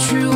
true